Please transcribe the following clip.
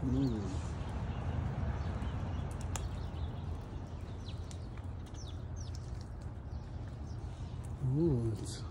Smooth. Ooh, it's